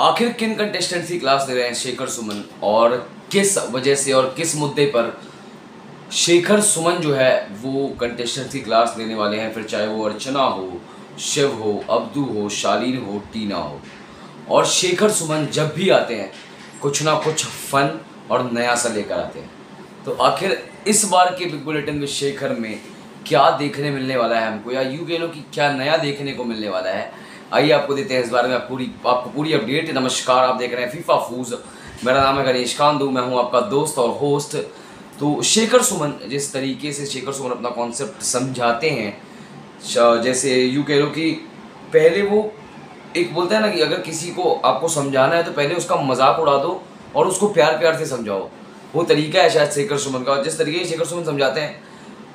आखिर किन कंटेस्टेंट की क्लास ले रहे हैं शेखर सुमन? और किस वजह से और किस मुद्दे पर शेखर सुमन जो है, वो कंटेस्टेंट की क्लास लेने वाले हैं? फिर चाहे वो अर्चना हो, शिव हो, अब्दू हो, शालीन हो, टीना हो। और शेखर सुमन जब भी आते हैं, कुछ ना कुछ फन और नया सा लेकर आते हैं। तो आखिर इस बार के बिग बुलेटिन में शेखर में क्या देखने मिलने वाला है हमको? या यूँ कह लो कि क्या नया देखने को मिलने वाला है? आइए आपको देते हैं इस बारे में आप पूरी, आपको पूरी अपडेट। नमस्कार, आप देख रहे हैं फीफा फूज मेरा नाम है गणेश कांदू, मैं हूँ आपका दोस्त और होस्ट तो शेखर सुमन, जिस तरीके से शेखर सुमन अपना कॉन्सेप्ट समझाते हैं जैसे यू कह लो कि पहले वो एक बोलते हैं ना कि अगर किसी को आपको समझाना है तो पहले उसका मज़ाक उड़ा दो और उसको प्यार प्यार से समझाओ। वो तरीका है शायद शेखर सुमन का। जिस तरीके से शेखर सुमन समझाते हैं,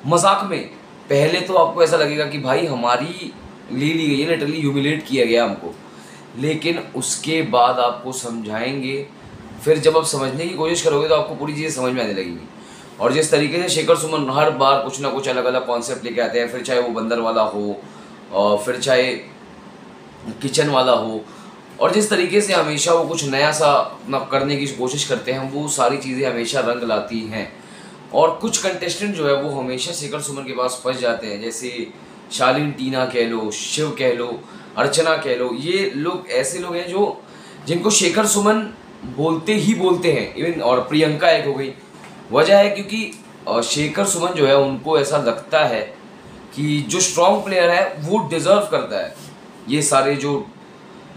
मज़ाक में, पहले तो आपको ऐसा लगेगा कि भाई हमारी ले ली गई है लिटरली ह्यूमिलेट किया गया हमको। लेकिन उसके बाद आपको समझाएँगे, फिर जब आप समझने की कोशिश करोगे तो आपको पूरी चीज़ें समझ में आने लगेंगी। और जिस तरीके से शेखर सुमन हर बार कुछ ना कुछ अलग अलग कॉन्सेप्ट लेके आते हैं, फिर चाहे वो बंदर वाला हो और फिर चाहे किचन वाला हो, और जिस तरीके से हमेशा वो कुछ नया सा अपना करने की कोशिश करते हैं, वो सारी चीज़ें हमेशा रंग लाती हैं। और कुछ कंटेस्टेंट जो है, वो हमेशा शेखर सुमन के पास फंस जाते हैं, जैसे शालीन टीना कह लो, शिव कह लो, अर्चना कह लो, ये लोग ऐसे लोग हैं जो, जिनको शेखर सुमन बोलते ही बोलते हैं इवन और प्रियंका एक हो गई। वजह है क्योंकि शेखर सुमन जो है, उनको ऐसा लगता है कि जो स्ट्रॉन्ग प्लेयर है, वो डिज़र्व करता है। ये सारे जो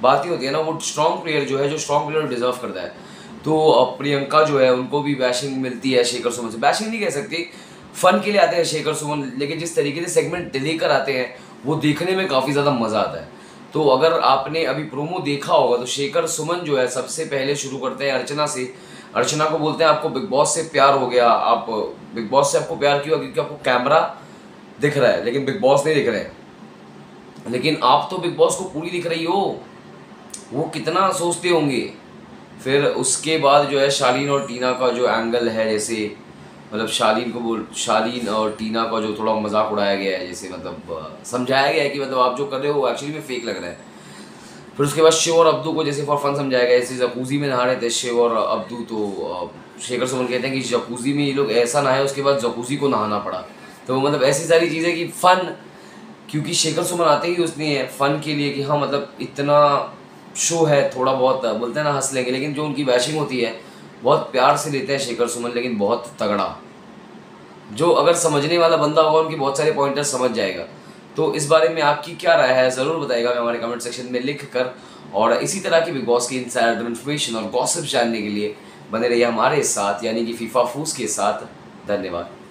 बातें होती है ना, वो स्ट्रॉन्ग प्लेयर जो है, जो स्ट्रॉन्ग प्लेयर डिज़र्व करता है। तो प्रियंका जो है, उनको भी बैशिंग मिलती है शेखर सुमन से। बैशिंग नहीं कह सकती फन के लिए आते हैं शेखर सुमन, लेकिन जिस तरीके से सेगमेंट लेकर आते हैं, वो देखने में काफ़ी ज़्यादा मज़ा आता है। तो अगर आपने अभी प्रोमो देखा होगा तो शेखर सुमन जो है, सबसे पहले शुरू करते हैं अर्चना से। अर्चना को बोलते हैं, आपको बिग बॉस से प्यार हो गया। आप बिग बॉस से आपको प्यार क्यों? क्योंकि आपको कैमरा दिख रहा है, लेकिन बिग बॉस नहीं दिख रहे हैं। लेकिन आप तो बिग बॉस को पूरी दिख रही हो। वो कितना सोचते होंगे। फिर उसके बाद जो है शालीन और टीना का जो एंगल है, जैसे मतलब शालीन को बोल, शालीन और टीना का जो थोड़ा मज़ाक उड़ाया गया है, जैसे मतलब समझाया गया है कि मतलब आप जो कर रहे हो वो एक्चुअली में फेक लग रहा है। फिर उसके बाद शिव और अब्दू को जैसे फॉर फन समझाया गया, जैसे जकूज़ी में नहा रहे थे शिव और अब्दू तो शेखर सुमन कहते हैं कि जकूज़ी में ये लोग ऐसा नहाए, उसके बाद जकूज़ी को नहाना पड़ा। तो मतलब ऐसी सारी चीज़ें कि फ़न क्योंकि शेखर सुमन आते ही उसने फ़न के लिए कि हाँ मतलब इतना शो है, थोड़ा बहुत, बोलते हैं ना, हंस लेंगे, लेकिन जो उनकी बैशिंग होती है बहुत प्यार से लेते हैं शेखर सुमन, लेकिन बहुत तगड़ा। जो अगर समझने वाला बंदा होगा, उनकी बहुत सारे पॉइंटर्स समझ जाएगा। तो इस बारे में आपकी क्या राय है, ज़रूर बताएगा हमारे कमेंट सेक्शन में लिख कर। और इसी तरह की बिग बॉस की इंसाइडर इन्फॉर्मेशन और गॉसिप जानने के लिए बने रहिए हमारे साथ, यानी कि फीफा फूस के साथ। धन्यवाद।